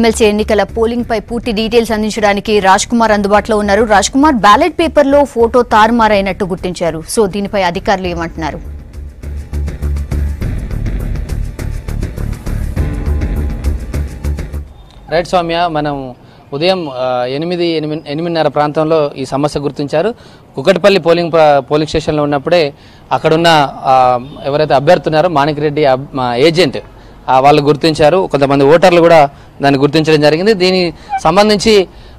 MLC ఎన్నికల polling పై పూర్తి details అందించడానికి రాజ్ కుమార్ అందుబాటులో ఉన్నారు. రాజ్ కుమార్ బ్యాలెట్ పేపర్లో ఫోటో తారుమారైనట్టు గుర్తించారు. సో దీనిపై అధికారులు ఏమంటున్నారు? రైట్ సౌమ్య మనం ఉదయం ఎనిమిది ఎనిమిది ఎనిమిదిన్నర ప్రాంతంలో ఈ సమస్య గుర్తించారు. కుకట్పల్లి పోలింగ్ పోలింగ్ స్టేషన్లో ఉన్నప్పుడే అక్కడున్న ఎవరైతే అభ్యర్థున్నారో మాణిక్ రెడ్డి ఏజెంట్ వాళ్ళు గుర్తించారు. కొంతమంది ఓటర్లు కూడా దాన్ని గుర్తించడం జరిగింది. దీనికి సంబంధించి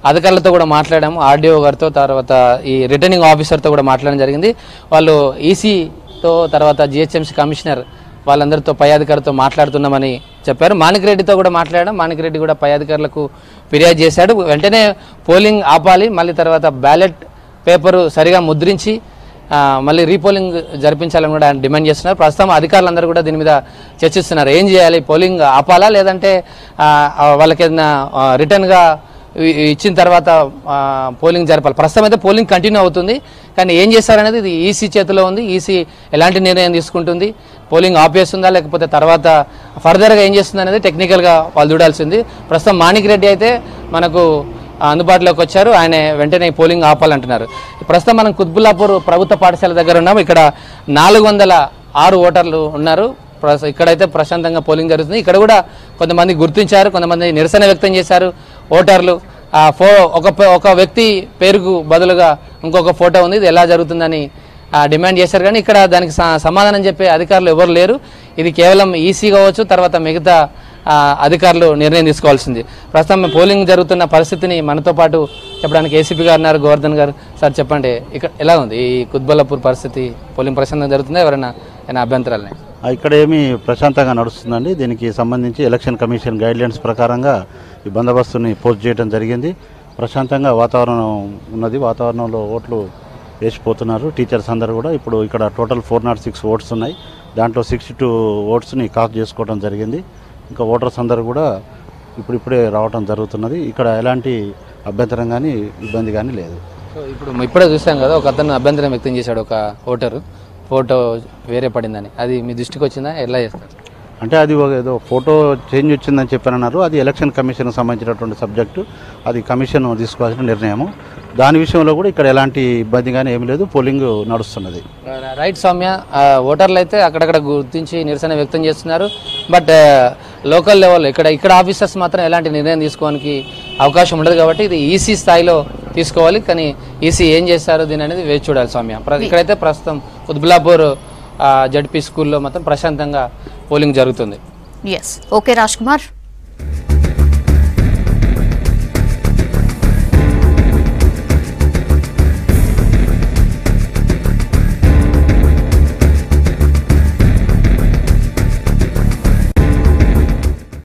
అధికారులతో కూడా మాట్లాడాము. ఆర్డీఓ గారితో తర్వాత ఈ రిటర్నింగ్ ఆఫీసర్తో కూడా మాట్లాడడం జరిగింది. వాళ్ళు ఈసీతో తర్వాత జిహెచ్ఎంసీ కమిషనర్ వాళ్ళందరితో పై అధికారితో మాట్లాడుతున్నామని చెప్పారు. మాణిక్రెడ్డితో కూడా మాట్లాడడం మాణిక్రెడ్డి కూడా పై అధికారులకు ఫిర్యాదు చేశాడు. వెంటనే పోలింగ్ ఆపాలి. మళ్ళీ తర్వాత బ్యాలెట్ పేపరు సరిగా ముద్రించి మళ్ళీ రీపోలింగ్ జరిపించాలని కూడా ఆయన డిమాండ్ చేస్తున్నారు. ప్రస్తుతం అధికారులందరూ కూడా దీని మీద చర్చిస్తున్నారు. ఏం చేయాలి? పోలింగ్ ఆపాలా? లేదంటే వాళ్ళకి ఏదైనా రిటర్న్గా ఇచ్చిన తర్వాత పోలింగ్ జరపాలి. ప్రస్తుతం అయితే పోలింగ్ కంటిన్యూ అవుతుంది. కానీ ఏం చేస్తారనేది ఇది ఈసీ చేతిలో ఉంది. ఈసీ ఎలాంటి నిర్ణయం తీసుకుంటుంది? పోలింగ్ ఆపేస్తుందా? లేకపోతే తర్వాత ఫర్దర్గా ఏం చేస్తుంది అనేది టెక్నికల్గా వాళ్ళు చూడాల్సింది. ప్రస్తుతం మాణిక్ రెడ్డి అయితే మనకు అందుబాటులోకి వచ్చారు. ఆయన వెంటనే పోలింగ్ ఆపాలంటున్నారు. ప్రస్తుతం మనం కుత్బుల్లాపూర్ ప్రభుత్వ పాఠశాల దగ్గర ఉన్నాము ఇక్కడ నాలుగు వందల ఆరు ఓటర్లు ఉన్నారు. ఇక్కడైతే ప్రశాంతంగా పోలింగ్ జరుగుతుంది. ఇక్కడ కూడా కొంతమంది గుర్తించారు కొంతమంది నిరసన వ్యక్తం చేశారు ఓటర్లు. ఆ ఫో ఒక పే- ఒక వ్యక్తి పేరుకు బదులుగా ఇంకొక ఫోటో ఉంది. ఇది ఎలా జరుగుతుందని డిమాండ్ చేశారు. కానీ ఇక్కడ దానికి స- సమాధానం చెప్పే అధికారులు ఎవరు లేరు. ఇది కేవలం ఈసీ కావచ్చు తర్వాత మిగతా అధికారులు నిర్ణయం తీసుకోవాల్సింది. ప్రస్తుతం పోలింగ్ జరుగుతున్న పరిస్థితిని మనతో పాటు చెప్పడానికి ఏసీపీ గారు ఉన్నారు గోవర్ధన్ గారు. సార్ చెప్పండి ఇక్కడ ఎలా ఉంది? ఈ కుత్బల్లాపూర్ పరిస్థితి పోలింగ్ ప్రశాంతంగా జరుగుతుందా? ఎవరైనా ఏమైనా అభ్యంతరాలని? ఇక్కడ ఏమి ప్రశాంతంగా నడుస్తుందండి. దీనికి సంబంధించి ఎలక్షన్ కమిషన్ గైడ్లైన్స్ ప్రకారంగా ఈ బందోబస్తుని పోస్ట్ చేయడం జరిగింది. ప్రశాంతంగా వాతావరణం ఉన్నది. వాతావరణంలో ఓట్లు వేసిపోతున్నారు. టీచర్స్ అందరూ కూడా. ఇప్పుడు ఇక్కడ total four nought six votes ఉన్నాయి. దాంట్లో సిక్స్టీ టూ ఓట్స్ని కాక్ చేసుకోవడం జరిగింది. ఇంకా ఓటర్స్ అందరూ కూడా ఇప్పుడిప్పుడే రావడం జరుగుతున్నది. ఇక్కడ ఎలాంటి అభ్యంతరం కానీ ఇబ్బంది కానీ లేదు. సో ఇప్పుడు ఇప్పుడే చూసాం కదా ఒక అతను అభ్యంతరం వ్యక్తం చేశాడు ఒక ఓటరు. ఫోటో వేరే పడిందని. అది మీ దృష్టికి వచ్చిందా? ఎలా చేస్తారు? అంటే అది ఒక ఏదో ఫోటో చేంజ్ వచ్చిందని చెప్పారన్నారు అది ఎలక్షన్ కమిషన్కి సంబంధించినటువంటి సబ్జెక్టు. అది కమిషన్ తీసుకోవాల్సిన నిర్ణయము. దాని విషయంలో కూడా ఇక్కడ ఎలాంటి ఇబ్బంది కానీ ఏమీ లేదు. పోలింగ్ నడుస్తున్నది. రైట్ సౌమ్య ఓటర్లు అయితే అక్కడక్కడ గుర్తించి నిరసన వ్యక్తం చేస్తున్నారు. బట్ లోకల్ లెవెల్ ఇక్కడ ఇక్కడ ఆఫీసర్స్ మాత్రం ఎలాంటి నిర్ణయం తీసుకోవడానికి అవకాశం ఉండదు కాబట్టి ఇది ఈసీ స్థాయిలో తీసుకోవాలి. కానీ ఈసీ ఏం చేస్తారు దీని అనేది వేచి చూడాలి ప్ర- ఇక్కడైతే ప్రస్తుతం కుత్బులాపూర్ జడ్పీ స్కూల్లో మాత్రం ప్రశాంతంగా పోలింగ్ జరుగుతుంది. Yes okay Raj Kumar